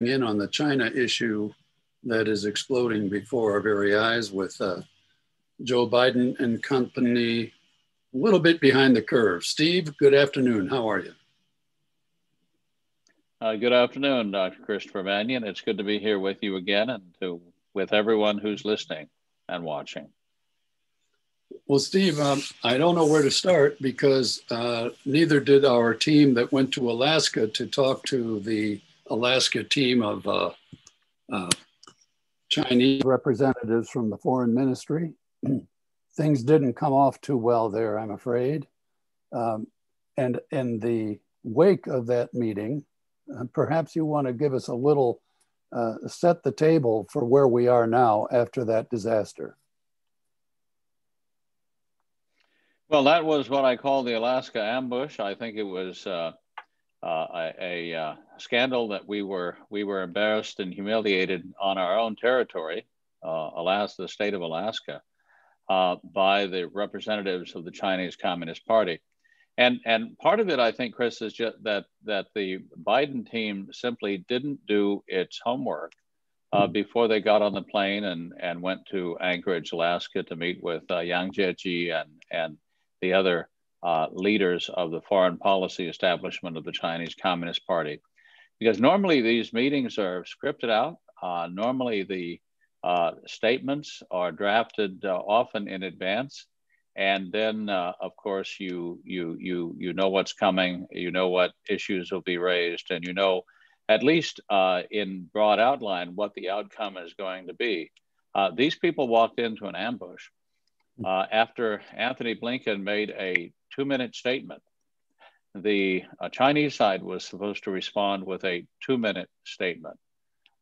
in on the China issue that is exploding before our very eyes with uh, Joe Biden and company a little bit behind the curve. Steve, good afternoon. How are you? Uh, good afternoon, Dr. Christopher Manion. It's good to be here with you again and to, with everyone who's listening and watching. Well, Steve, um, I don't know where to start because uh, neither did our team that went to Alaska to talk to the Alaska team of uh, uh, Chinese representatives from the foreign ministry. Things didn't come off too well there, I'm afraid. Um, and in the wake of that meeting, uh, perhaps you want to give us a little uh, set the table for where we are now after that disaster. Well, that was what I call the Alaska ambush. I think it was uh, uh, a, a uh, scandal that we were we were embarrassed and humiliated on our own territory, uh, Alaska, the state of Alaska, uh, by the representatives of the Chinese Communist Party. And, and part of it, I think, Chris, is just that, that the Biden team simply didn't do its homework uh, hmm. before they got on the plane and, and went to Anchorage, Alaska to meet with uh, Yang Jiechi and, and the other uh, leaders of the foreign policy establishment of the Chinese Communist Party. Because normally these meetings are scripted out. Uh, normally the uh, statements are drafted uh, often in advance. And then, uh, of course, you, you, you, you know what's coming, you know what issues will be raised, and you know, at least uh, in broad outline, what the outcome is going to be. these people walked into an ambush uh, after Antony Blinken made a two minute statement. The uh, Chinese side was supposed to respond with a two minute statement.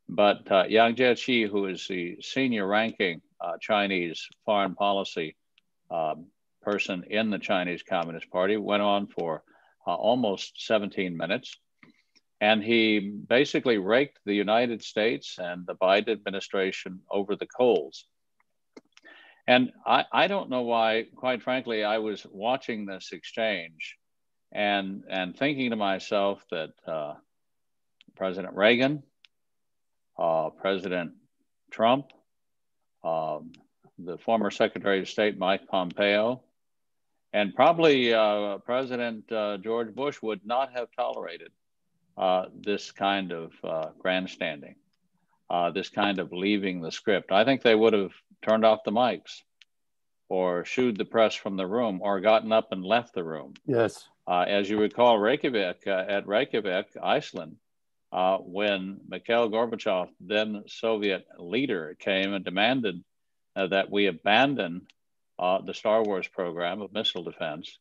But uh, Yang Jiechi, who is the senior ranking uh, Chinese foreign policy um, person in the Chinese Communist Party, went on for uh, almost 17 minutes. And he basically raked the United States and the Biden administration over the coals and I, I don't know why, quite frankly, I was watching this exchange and, and thinking to myself that uh, President Reagan, uh, President Trump, um, the former Secretary of State Mike Pompeo, and probably uh, President uh, George Bush would not have tolerated uh, this kind of uh, grandstanding, this kind of leaving the script. I think they would have turned off the mics or shooed the press from the room or gotten up and left the room. Yes. Uh, as you recall, Reykjavik, uh, at Reykjavik, Iceland, uh, when Mikhail Gorbachev, then Soviet leader, came and demanded uh, that we abandon uh, the Star Wars program of missile defense,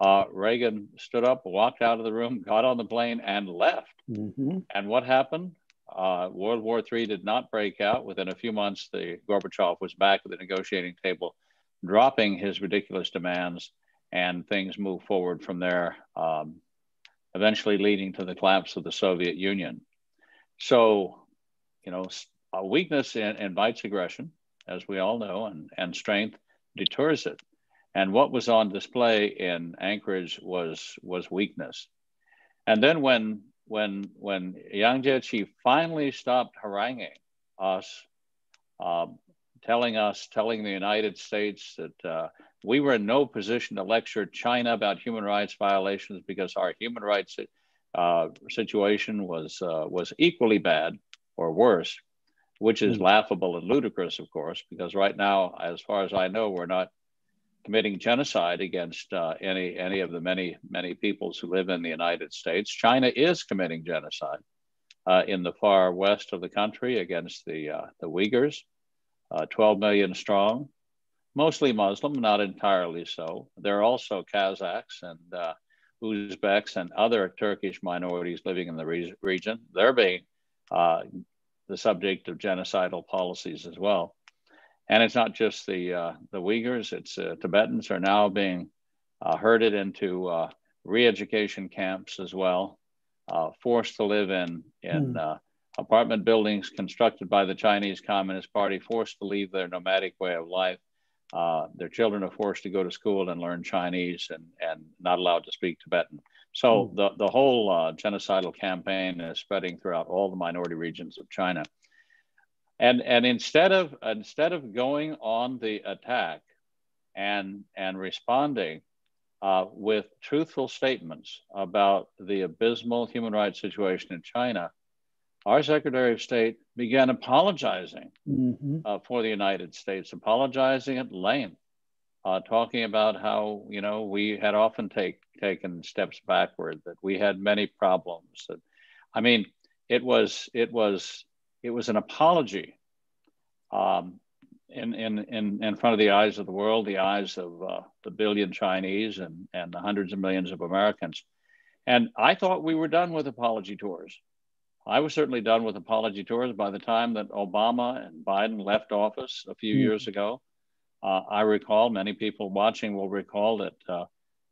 uh, Reagan stood up, walked out of the room, got on the plane, and left. Mm-hmm. And what happened? Uh, World War III did not break out. Within a few months, the Gorbachev was back at the negotiating table, dropping his ridiculous demands, and things move forward from there, um, eventually leading to the collapse of the Soviet Union. So, you know, a weakness in, invites aggression, as we all know, and, and strength deters it. And what was on display in Anchorage was was weakness. And then when when when Yang Jiechi finally stopped haranguing us, uh, telling us, telling the United States that uh, we were in no position to lecture China about human rights violations because our human rights uh, situation was uh, was equally bad or worse, which is mm. laughable and ludicrous, of course, because right now, as far as I know, we're not committing genocide against uh, any any of the many many peoples who live in the United States. China is committing genocide uh, in the far west of the country against the uh, the Uyghurs, uh, 12 million strong, mostly Muslim, not entirely so. There are also Kazakhs and uh, Uzbeks and other Turkish minorities living in the re- region. They're being uh, the subject of genocidal policies as well. And it's not just the uh, the Uyghurs; it's uh, Tibetans are now being uh, herded into uh, re-education camps as well, uh, forced to live in in mm. Apartment buildings constructed by the Chinese Communist Party, forced to leave their nomadic way of life. their children are forced to go to school and learn Chinese and, and not allowed to speak Tibetan. So the, the whole uh, genocidal campaign is spreading throughout all the minority regions of China. And, and instead, of, instead of going on the attack and, and responding uh, with truthful statements about the abysmal human rights situation in China, our Secretary of State began apologizing mm-hmm. uh, for the United States, apologizing at length, uh, talking about how you know we had often take taken steps backward, that we had many problems. That, I mean, it was it was it was an apology um, in, in, in, in front of the eyes of the world, the eyes of uh, the billion Chinese and, and the hundreds of millions of Americans. And I thought we were done with apology tours. I was certainly done with apology tours by the time that Obama and Biden left office a few mm. years ago. Uh, I recall, many people watching will recall that uh,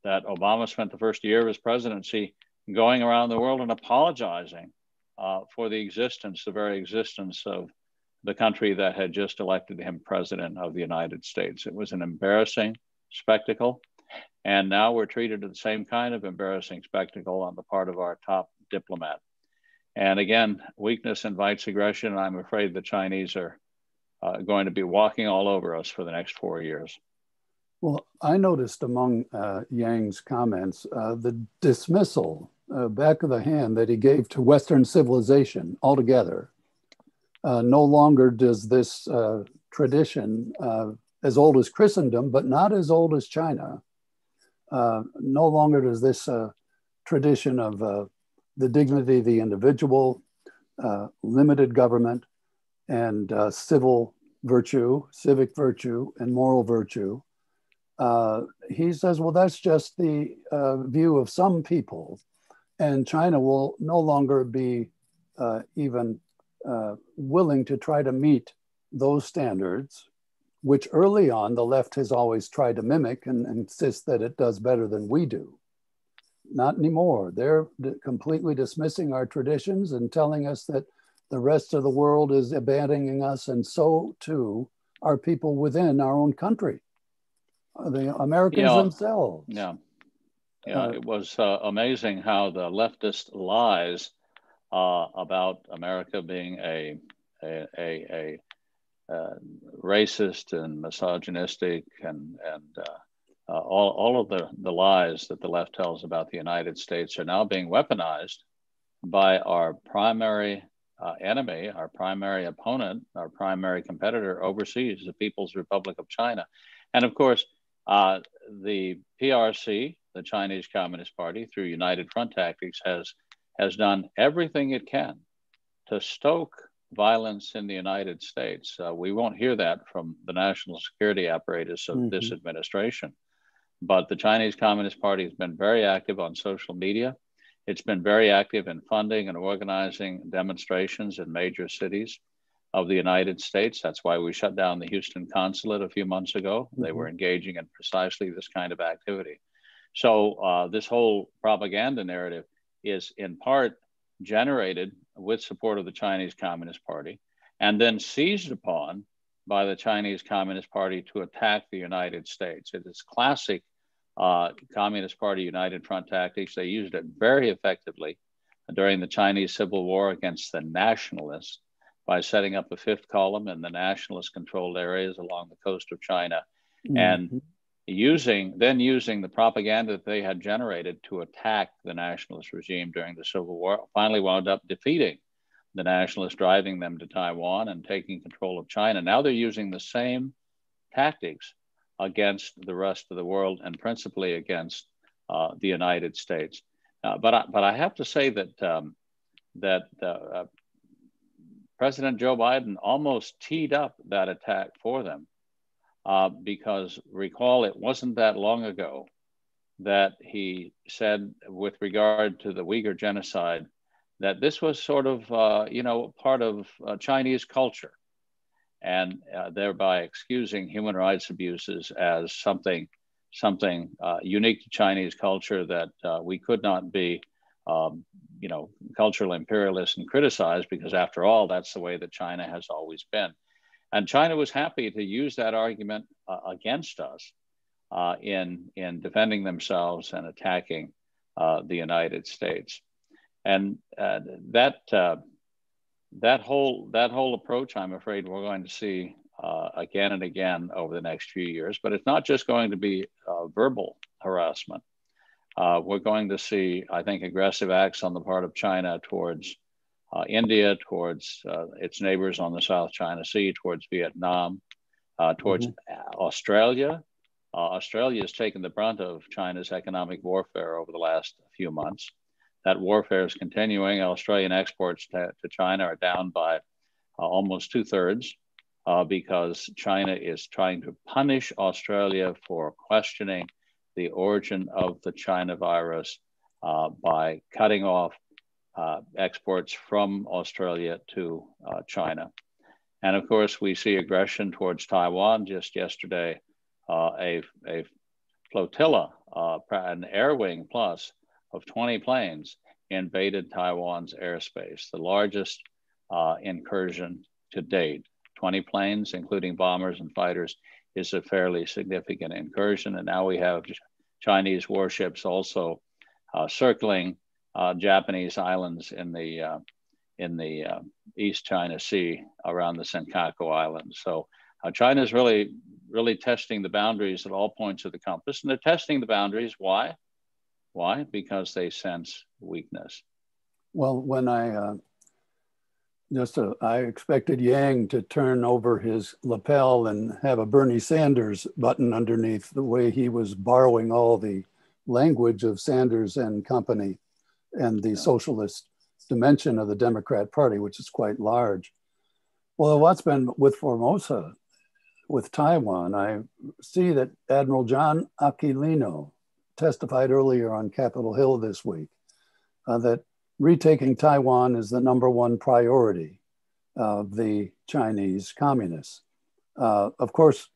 that Obama spent the first year of his presidency going around the world and apologizing uh, for the existence, the very existence of the country that had just elected him president of the United States. It was an embarrassing spectacle. And now we're treated to the same kind of embarrassing spectacle on the part of our top diplomat. And again, weakness invites aggression. And I'm afraid the Chinese are uh, going to be walking all over us for the next four years. Well, I noticed among uh, Yang's comments uh, the dismissal, uh, back of the hand, that he gave to Western civilization altogether. Uh, no longer does this uh, tradition, as old as Christendom, but not as old as China, no longer does this tradition of the dignity of the individual, limited government, and civil virtue, civic virtue, and moral virtue uh, he says, well, that's just the uh, view of some people. And China will no longer be uh, even uh, willing to try to meet those standards, which early on the left has always tried to mimic and, and insist that it does better than we do. Not anymore. They're completely dismissing our traditions and telling us that the rest of the world is abandoning us, and so too are people within our own country the Americans yeah. themselves. Yeah. Yeah, uh, it was uh, amazing how the leftist lies uh, about America being a a, a, a uh, racist and misogynistic and and uh, uh, all, all of the, the lies that the left tells about the United States are now being weaponized by our primary enemy, our primary opponent, our primary competitor overseas, the People's Republic of China. And of course, uh, the PRC, the Chinese Communist Party, through United Front Tactics, has has done everything it can to stoke violence in the United States. Uh, we won't hear that from the national security apparatus of mm-hmm. this administration. But the Chinese Communist Party has been very active on social media. It's been very active in funding and organizing demonstrations in major cities of the United States. That's why we shut down the Houston consulate a few months ago. Mm-hmm. They were engaging in precisely this kind of activity. So, uh, this whole propaganda narrative is in part generated with support of the Chinese Communist Party and then seized upon by the Chinese Communist Party to attack the United States. It is classic uh, Communist Party United Front tactics. They used it very effectively during the Chinese Civil War against the nationalists by setting up a fifth column in the nationalist controlled areas along the coast of China mm-hmm. and using then using the propaganda that they had generated to attack the nationalist regime during the Civil War, finally wound up defeating the nationalists, driving them to Taiwan and taking control of China. Now they're using the same tactics against the rest of the world and principally against uh, the United States. Uh, but I, but I have to say that um, that uh, President Joe Biden almost teed up that attack for them uh, because recall it wasn't that long ago that he said with regard to the Uyghur genocide that this was sort of uh, you know part of uh, Chinese culture and uh, thereby excusing human rights abuses as something something uh, unique to Chinese culture that uh, we could not be um, you know, cultural imperialists and criticized because after all, that's the way that China has always been. And China was happy to use that argument uh, against us uh, in, in defending themselves and attacking uh, the United States. And that, that, whole, that whole approach, I'm afraid we're going to see uh, again and again over the next few years. But it's not just going to be uh, verbal harassment. Uh, we're going to see, I think, aggressive acts on the part of China towards uh, India, towards uh, its neighbors on the South China Sea, towards Vietnam, uh, towards mm-hmm. Australia. Australia has taken the brunt of China's economic warfare over the last few months. That warfare is continuing. Australian exports to, to China are down by almost two thirds uh, because China is trying to punish Australia for questioning the origin of the China virus uh, by cutting off uh, exports from Australia to uh, China. And of course, we see aggression towards Taiwan. Just yesterday, uh, a, a flotilla, uh, an air wing plus of 20 planes invaded Taiwan's airspace, the largest incursion to date. 20 planes, including bombers and fighters, is a fairly significant incursion. And now we have Chinese warships also uh, circling uh, Japanese islands in the uh, in the uh, East China Sea around the Senkaku Islands. So uh, China is really really testing the boundaries at all points of the compass, and they're testing the boundaries. Why? Why? Because they sense weakness. Well, when I uh, just I expected Yang to turn over his lapel and have a Bernie Sanders button underneath the way he was borrowing all the language of Sanders and company and the socialist dimension of the Democrat Party, which is quite large. Well, what's been with Formosa, with Taiwan, I see that Admiral John Aquilino testified earlier on Capitol Hill this week uh, that retaking Taiwan is the number one priority of the Chinese communists. Uh, of course,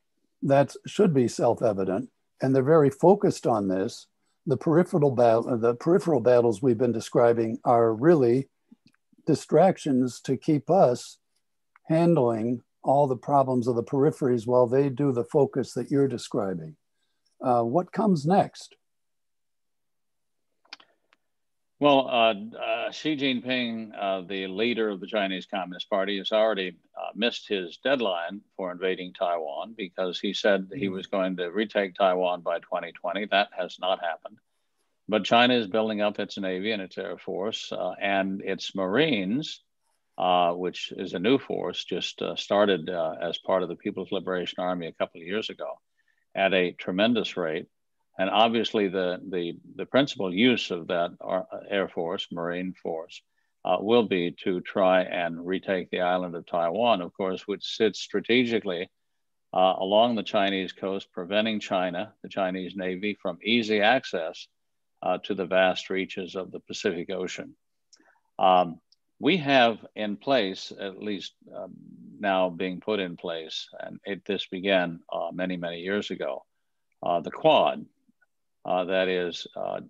that should be self-evident, and they're very focused on this. The peripheral, battle, the peripheral battles we've been describing are really distractions to keep us handling all the problems of the peripheries while they do the focus that you're describing. Uh, what comes next? Well, uh, uh, Xi Jinping, uh, the leader of the Chinese Communist Party, has already uh, missed his deadline for invading Taiwan because he said he mm-hmm. was going to retake Taiwan by 2020. That has not happened. But China is building up its Navy and its Air Force uh, and its Marines, uh, which is a new force, just started as part of the People's Liberation Army a couple of years ago at a tremendous rate. And obviously, the, the, the principal use of that Air Force, Marine Force, uh, will be to try and retake the island of Taiwan, of course, which sits strategically uh, along the Chinese coast, preventing China, the Chinese Navy, from easy access uh, to the vast reaches of the Pacific Ocean. Um, we have in place, at least um, now being put in place, and it, this began uh, many, many years ago, uh, the Quad, uh, that is uh,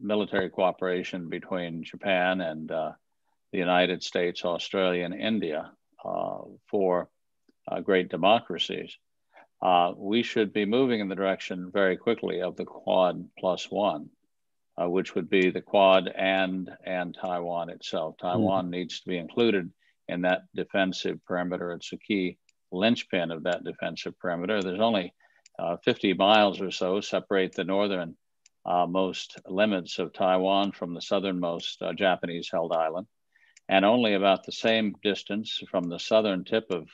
military cooperation between Japan and uh, the United States, Australia, and India uh, for uh, great democracies. we should be moving in the direction very quickly of the Quad plus one, which would be the Quad and, and Taiwan itself. Hmm. Taiwan mm. needs to be included in that defensive perimeter. It's a key linchpin of that defensive perimeter. There's only uh, 50 miles or so separate the northern uh, most limits of Taiwan from the southernmost uh, Japanese held island, and only about the same distance from the southern tip of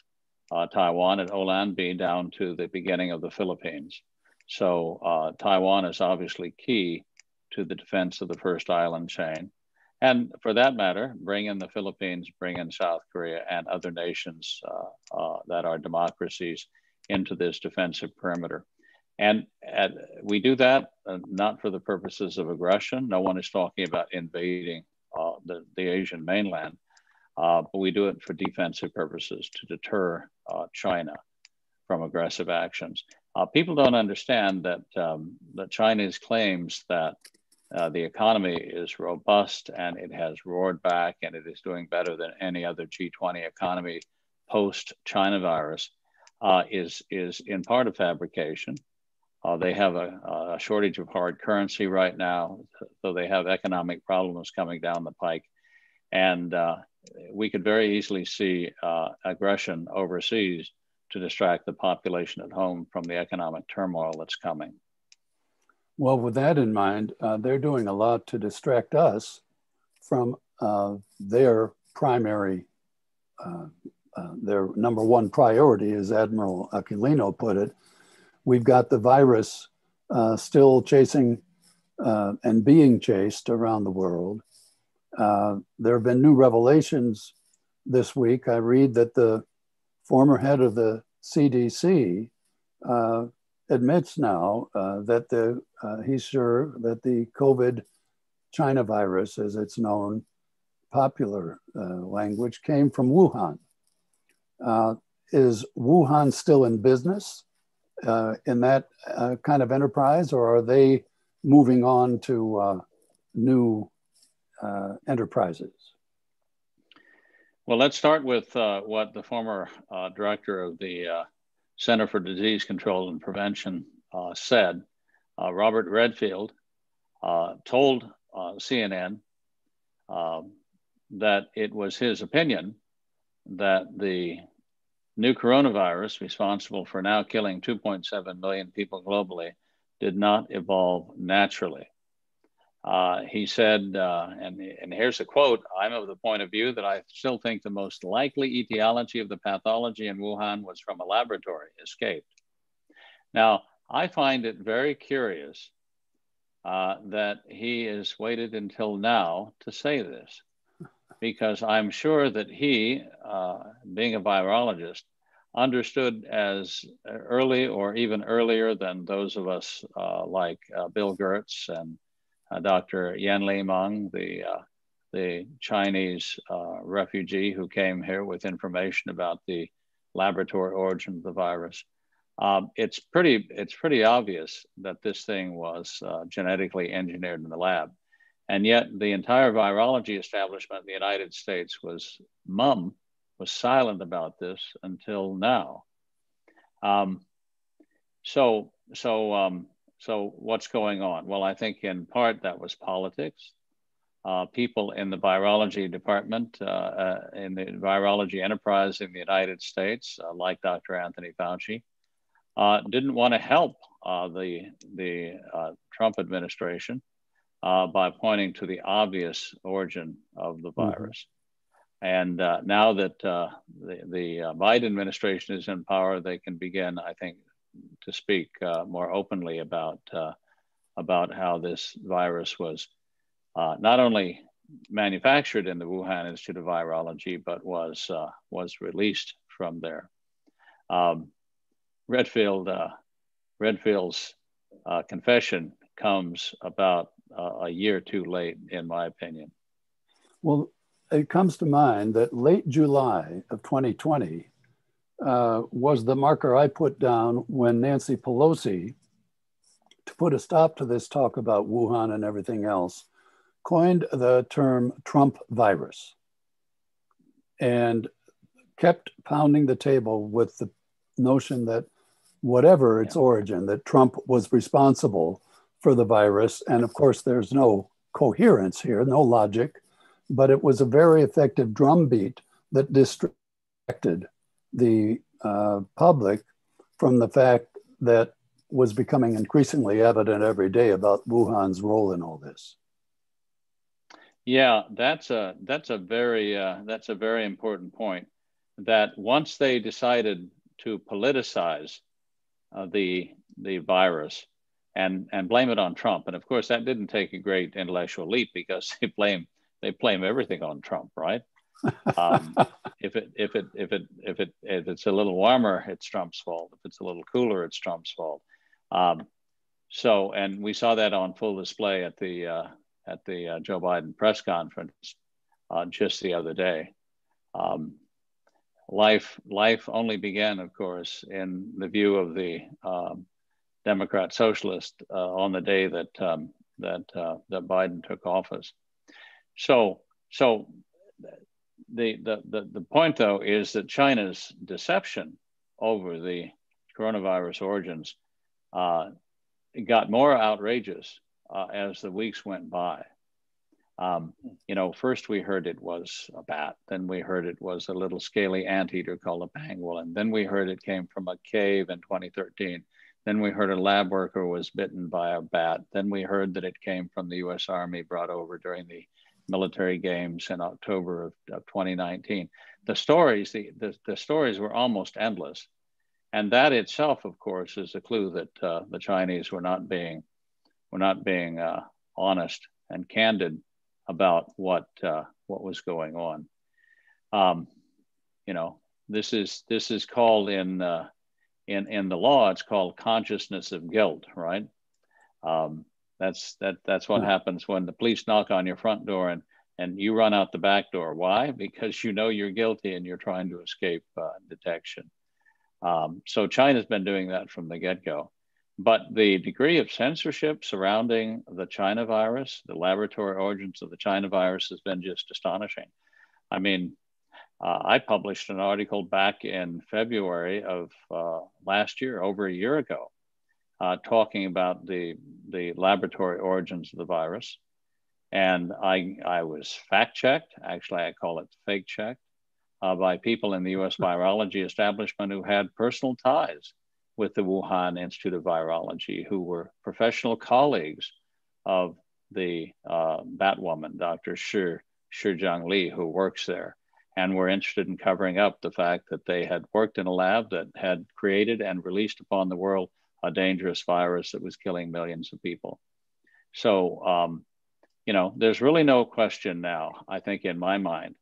uh, Taiwan at Eluanbi down to the beginning of the Philippines. So uh, Taiwan is obviously key to the defense of the first island chain. And for that matter, bring in the Philippines, bring in South Korea and other nations uh, that are democracies into this defensive perimeter. And at, we do that uh, not for the purposes of aggression. No one is talking about invading uh, the, the Asian mainland, uh, but we do it for defensive purposes to deter uh, China from aggressive actions. Uh, people don't understand that, um, that China's claims that uh, the economy is robust and it has roared back and it is doing better than any other G20 economy post China virus uh, is, is in part a fabrication. Uh, they have a, a, shortage of hard currency right now, so they have economic problems coming down the pike. And uh, we could very easily see uh, aggression overseas to distract the population at home from the economic turmoil that's coming. Well, with that in mind, uh, they're doing a lot to distract us from uh, their primary, uh, uh their number one priority, as Admiral Aquilino put it. We've got the virus uh, still chasing uh, and being chased around the world. there have been new revelations this week. I read that the former head of the CDC uh, admits now uh, that the, uh, he's sure that the COVID China virus, as it's known, popular uh, language, came from Wuhan. Uh, is Wuhan still in business uh, in that kind of enterprise, or are they moving on to new enterprises? Well, let's start with uh, what the former uh, director of the uh, Center for Disease Control and Prevention uh, said. Uh, Robert Redfield uh, told CNN that it was his opinion that the new coronavirus, responsible for now killing 2.7 million people globally, did not evolve naturally. Uh, he said, uh, and, and here's a quote I'm of the point of view that I still think the most likely etiology of the pathology in Wuhan was from a laboratory, escaped. Now, I find it very curious uh, that he has waited until now to say this, because I'm sure that he, uh, being a virologist, understood as early or even earlier than those of us uh, like uh, Bill Gertz and uh, Dr. Yan Limeng, the, uh, the Chinese uh, refugee who came here with information about the laboratory origin of the virus. Um, it's pretty it's pretty obvious that this thing was genetically engineered in the lab, and yet the entire virology establishment in the United States was mum was silent about this until now. Um, so so um, so what's going on? Well, I think in part that was politics. Uh, people in the virology department, uh, uh, in the virology enterprise in the United States, uh, like Dr. Anthony Fauci, uh, didn't want to help uh, the, the Trump administration by pointing to the obvious origin of the mm-hmm. virus. Mm-hmm. And now that the, the Biden administration is in power, they can begin, I think, to speak uh, more openly about uh, about how this virus was uh, not only manufactured in the Wuhan Institute of Virology, but was uh, was released from there. Um, Redfield uh, Redfield's uh, confession comes about a year too late, in my opinion. Well, it comes to mind that late July of 2020, uh, was the marker I put down when Nancy Pelosi, to put a stop to this talk about Wuhan and everything else, coined the term Trump virus and kept pounding the table with the notion that whatever its yeah. origin, that Trump was responsible for the virus. And of course, there's no coherence here, no logic, but it was a very effective drumbeat that distracted the uh, public from the fact that was becoming increasingly evident every day about Wuhan's role in all this. Yeah, that's a that's a very uh, that's a very important point. That once they decided to politicize uh, the the virus and and blame it on Trump, and of course that didn't take a great intellectual leap because they blame they blame everything on Trump, right? Um, if it if it if it if it if it's a little warmer, it's Trump's fault. If it's a little cooler, it's Trump's fault. Um, so, and we saw that on full display at the uh, at the uh, Joe Biden press conference uh, just the other day. Um, life life only began, of course, in the view of the um, Democrat socialist uh, on the day that um, that uh, that Biden took office. So so the, the, the, the point, though, is that China's deception over the coronavirus origins uh, got more outrageous uh, as the weeks went by. Um, you know, first we heard it was a bat, then we heard it was a little scaly anteater called a pangolin, and then we heard it came from a cave in 2013. Then we heard a lab worker was bitten by a bat. Then we heard that it came from the US Army brought over during the military games in October of, of 2019. The stories, the, the, the, stories were almost endless. And that itself, of course, is a clue that uh, the Chinese were not being, were not being uh, honest and candid about what uh, what was going on. Um, you know, this is this is called in uh, in in the law. It's called consciousness of guilt, right? Um, that's that that's what happens when the police knock on your front door and and you run out the back door. Why? Because you know you're guilty and you're trying to escape uh, detection. Um, so China's been doing that from the get go. But the degree of censorship surrounding the China virus, the laboratory origins of the China virus, has been just astonishing. I mean, uh, I published an article back in February of uh, last year, over a year ago, uh, talking about the, the laboratory origins of the virus. And I, I was fact checked, actually, I call it fake checked, uh, by people in the US virology establishment who had personal ties with the Wuhan Institute of Virology, who were professional colleagues of the uh, Batwoman, Dr. Shi, Shizhong Li, who works there, and we were interested in covering up the fact that they had worked in a lab that had created and released upon the world a dangerous virus that was killing millions of people. So, um, you know, there's really no question now, I think, in my mind,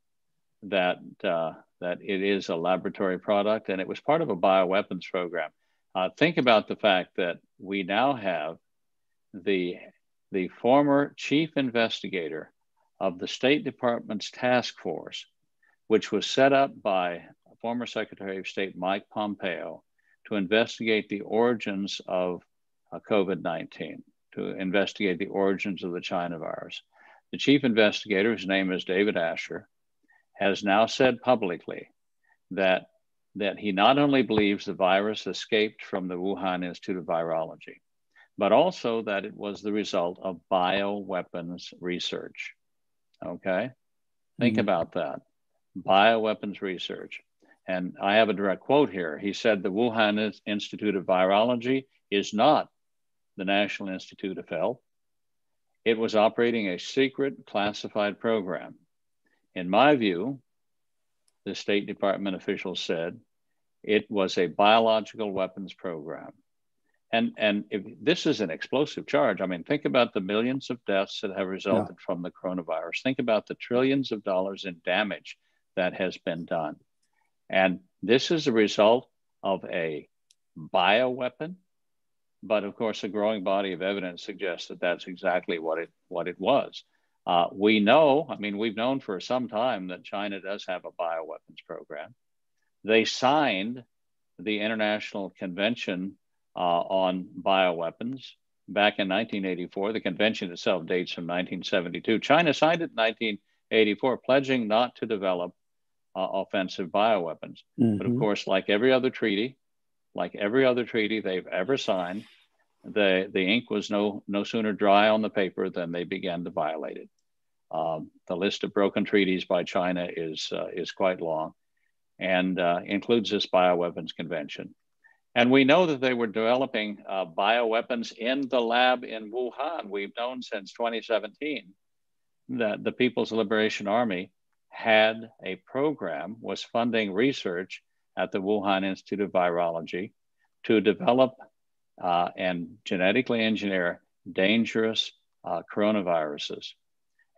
that uh, that it is a laboratory product and it was part of a bioweapons program. Uh, think about the fact that we now have the, the former chief investigator of the State Department's task force, which was set up by former Secretary of State Mike Pompeo to investigate the origins of uh, COVID 19, to investigate the origins of the China virus. The chief investigator, whose name is David Asher, has now said publicly that that he not only believes the virus escaped from the Wuhan Institute of Virology, but also that it was the result of bioweapons research. Okay? Think mm-hmm. about that bioweapons research. And I have a direct quote here. He said the Wuhan Institute of Virology is not the National Institute of Health. It was operating a secret classified program. In my view, the State Department officials said it was a biological weapons program. And, and if this is an explosive charge, I mean, think about the millions of deaths that have resulted yeah. from the coronavirus. Think about the trillions of dollars in damage that has been done. And this is a result of a bioweapon. But of course, a growing body of evidence suggests that that's exactly what it, what it was. Uh, we know, I mean, we've known for some time that China does have a bioweapons program. They signed the International Convention uh, on Bioweapons back in 1984. The convention itself dates from 1972. China signed it in 1984, pledging not to develop uh, offensive bioweapons. Mm-hmm. But of course, like every other treaty, like every other treaty they've ever signed, the, the ink was no, no sooner dry on the paper than they began to violate it. Um, the list of broken treaties by China is, uh, is quite long and uh, includes this bioweapons convention. And we know that they were developing uh, bioweapons in the lab in Wuhan. We've known since 2017 that the People's Liberation Army had a program, was funding research at the Wuhan Institute of Virology to develop uh, and genetically engineer dangerous uh, coronaviruses.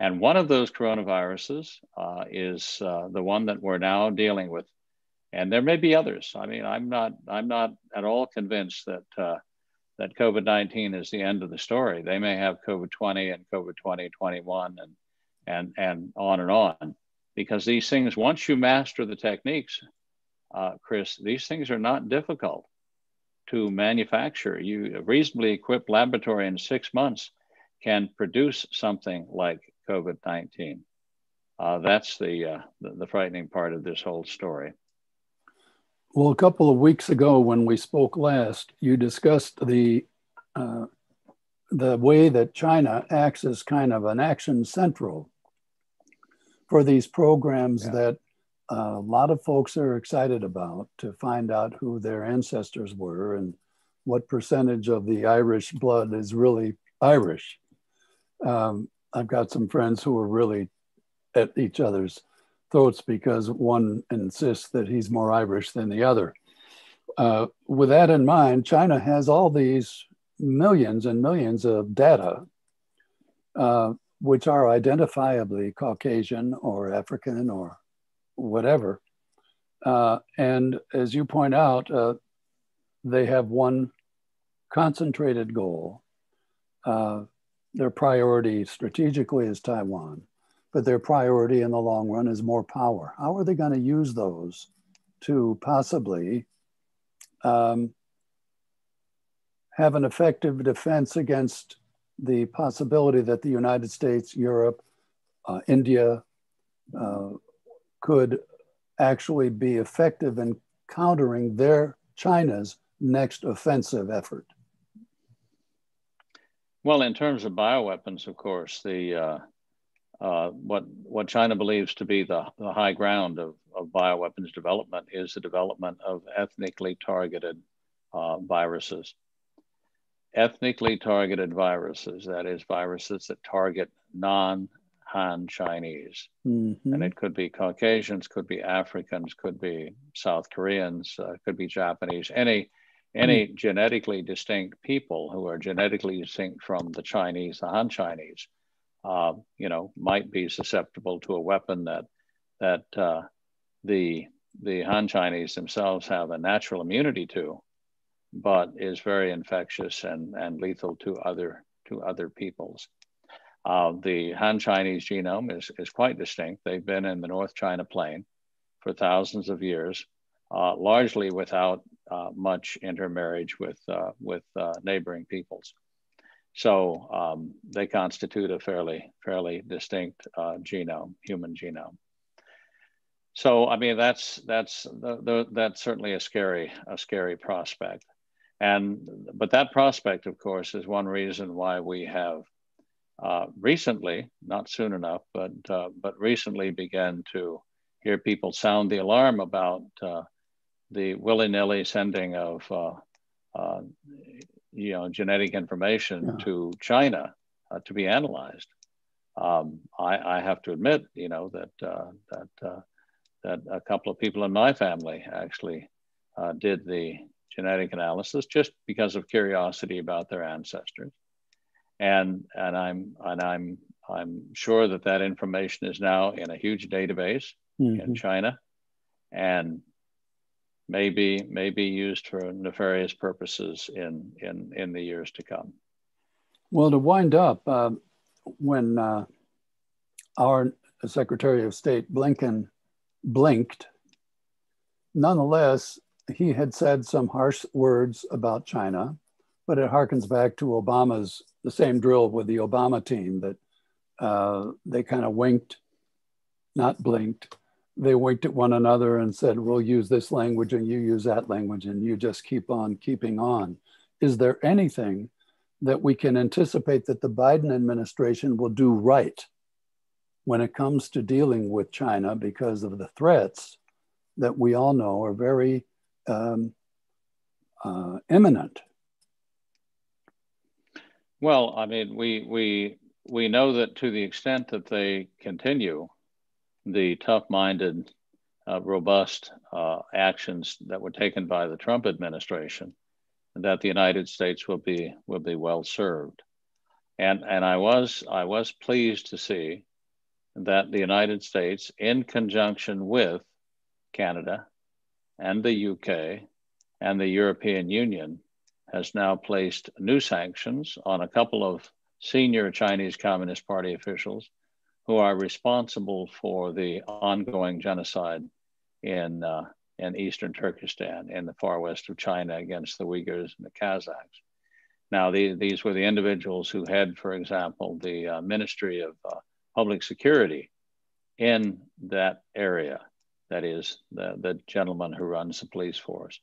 And one of those coronaviruses uh, is uh, the one that we're now dealing with. And there may be others. I mean, I'm not, I'm not at all convinced that, uh, that COVID 19 is the end of the story. They may have COVID 20 and COVID 2021 and, and, and on and on. Because these things, once you master the techniques, uh, Chris, these things are not difficult to manufacture. You a reasonably equipped laboratory in six months can produce something like COVID 19. Uh, that's the, uh, the, the frightening part of this whole story. Well, a couple of weeks ago, when we spoke last, you discussed the uh, the way that China acts as kind of an action central for these programs yeah. that a lot of folks are excited about to find out who their ancestors were and what percentage of the Irish blood is really Irish. Um, I've got some friends who are really at each other's throats because one insists that he's more Irish than the other. Uh, with that in mind, China has all these millions and millions of data, uh, which are identifiably Caucasian or African or whatever. Uh, and as you point out, uh, they have one concentrated goal. Uh, their priority strategically is Taiwan, but their priority in the long run is more power. How are they going to use those to possibly um, have an effective defense against the possibility that the United States, Europe, uh, India uh, could actually be effective in countering their China's next offensive effort? Well, in terms of bioweapons, of course, the uh, uh, what what China believes to be the, the high ground of, of bioweapons development is the development of ethnically targeted uh, viruses. Ethnically targeted viruses, that is, viruses that target non Han Chinese. Mm-hmm. And it could be Caucasians, could be Africans, could be South Koreans, uh, could be Japanese, any any mm genetically distinct people who are genetically distinct from the Chinese, the Han Chinese, uh, you know, might be susceptible to a weapon that that uh, the the Han Chinese themselves have a natural immunity to, but is very infectious and, and lethal to other to other peoples. Uh, the Han Chinese genome is, is quite distinct. They've been in the North China Plain for thousands of years, uh, largely without uh, much intermarriage with, uh, with uh, neighboring peoples. So um, they constitute a fairly, fairly distinct uh, genome, human genome. So I mean that's that's the, the, that's certainly a scary a scary prospect, and but that prospect, of course, is one reason why we have uh, recently, not soon enough, but uh, but recently began to hear people sound the alarm about uh, the willy-nilly sending of uh, uh, you know genetic information yeah. to China uh, to be analyzed. Um, I, I, have to admit, you know, that that that a couple of people in my family actually did the genetic analysis just because of curiosity about their ancestors and and I'm and I'm I'm sure that that information is now in a huge database mm-hmm. in China, and maybe maybe used for nefarious purposes in in in the years to come. Well, to wind up, uh, when uh, our Secretary of State Blinken blinked, nonetheless, he had said some harsh words about China, but it harkens back to Obama's the same drill with the Obama team that uh, they kind of winked, not blinked. They winked at one another and said, We'll use this language and you use that language and you just keep on keeping on. Is there anything that we can anticipate that the Biden administration will do right when it comes to dealing with China because of the threats that we all know are very um, uh, imminent? Well, I mean, we we we know that to the extent that they continue the tough-minded, uh, robust uh, actions that were taken by the Trump administration, that the United States will be will be well served. And and I was I was pleased to see that the United States, in conjunction with Canada and the UK and the European Union, has now placed new sanctions on a couple of senior Chinese Communist Party officials who are responsible for the ongoing genocide in, uh, in eastern Turkestan, in the far west of China, against the Uyghurs and the Kazakhs. Now, the, these were the individuals who had, for example, the uh, Ministry of uh, Public Security in that area. That is, the, the gentleman who runs the police force.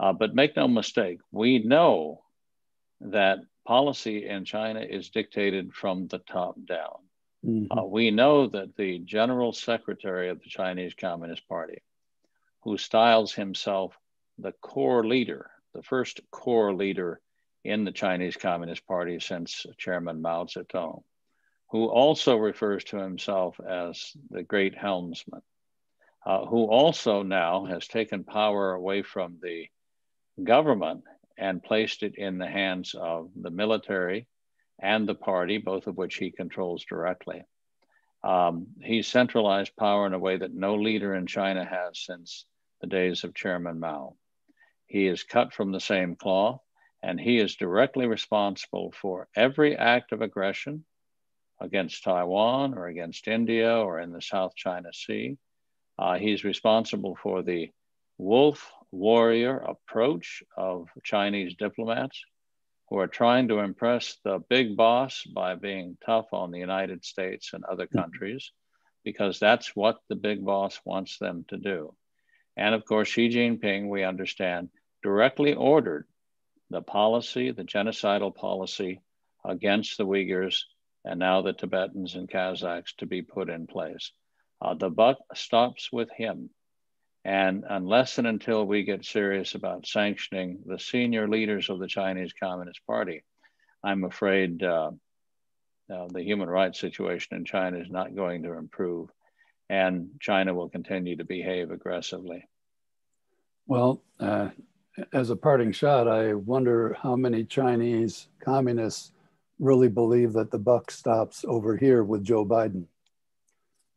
Uh, but make no mistake, we know that policy in China is dictated from the top down. Mm-hmm. Uh, we know that the general secretary of the Chinese Communist Party, who styles himself the core leader, the first core leader in the Chinese Communist Party since Chairman Mao Zedong, who also refers to himself as the great helmsman, uh, who also now has taken power away from the government and placed it in the hands of the military and the party, both of which he controls directly. Um, he centralized power in a way that no leader in China has since the days of Chairman Mao. He is cut from the same cloth, and he is directly responsible for every act of aggression against Taiwan or against India or in the South China Sea. Uh, he's responsible for the wolf warrior approach of Chinese diplomats who are trying to impress the big boss by being tough on the United States and other mm-hmm. countries, because that's what the big boss wants them to do. And of course, Xi Jinping, we understand, directly ordered the policy, the genocidal policy against the Uyghurs and now the Tibetans and Kazakhs to be put in place. Uh, the buck stops with him. And unless and until we get serious about sanctioning the senior leaders of the Chinese Communist Party, I'm afraid uh, uh, the human rights situation in China is not going to improve, and China will continue to behave aggressively. Well, uh, as a parting shot, I wonder how many Chinese communists really believe that the buck stops over here with Joe Biden.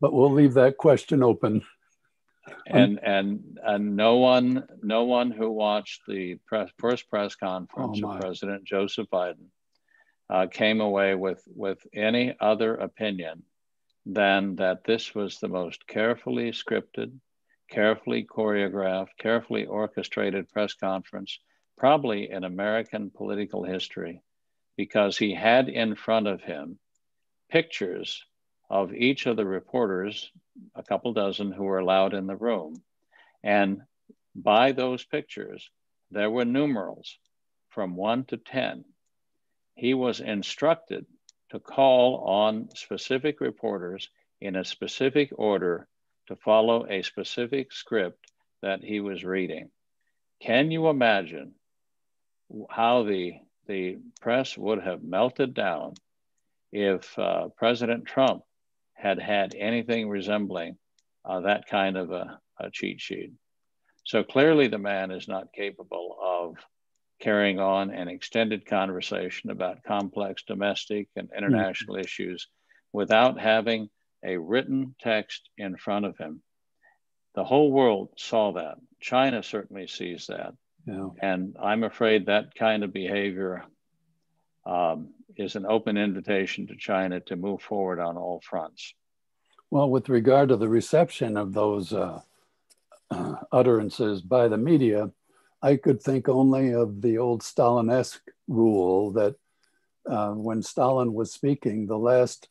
But we'll leave that question open. And and and no one no one who watched the press, first press conference oh of President Joseph Biden uh, came away with with any other opinion than that this was the most carefully scripted, carefully choreographed, carefully orchestrated press conference probably in American political history, because he had in front of him pictures of each of the reporters a couple dozen who were allowed in the room. And by those pictures, there were numerals from one to 10. He was instructed to call on specific reporters in a specific order to follow a specific script that he was reading. Can you imagine how the, the press would have melted down if uh, President Trump had had anything resembling uh, that kind of a, a cheat sheet. So clearly, the man is not capable of carrying on an extended conversation about complex domestic and international mm-hmm. issues without having a written text in front of him. The whole world saw that. China certainly sees that. Yeah. And I'm afraid that kind of behavior um, is an open invitation to China to move forward on all fronts. Well, with regard to the reception of those uh, uh, utterances by the media, I could think only of the old Stalinesque rule that uh, when Stalin was speaking, the last,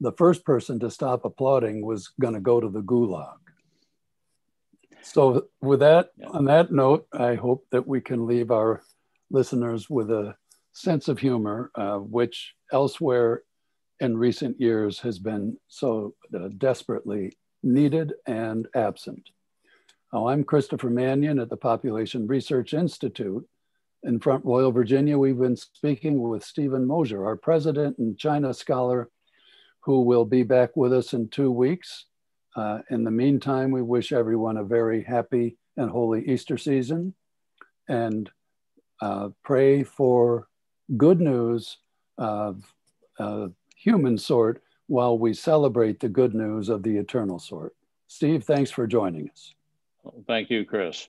the first person to stop applauding was going to go to the gulag. So, with that, yeah. on that note, I hope that we can leave our listeners with a sense of humor, uh, which elsewhere in recent years has been so uh, desperately needed and absent. Oh, I'm Christopher Manion at the Population Research Institute. In Front Royal, Virginia, we've been speaking with Steven Mosher, our president and China scholar, who will be back with us in two weeks. Uh, in the meantime, we wish everyone a very happy and holy Easter season and uh, pray for good news of uh, human sort while we celebrate the good news of the eternal sort. Steve, thanks for joining us. Well, thank you, Chris.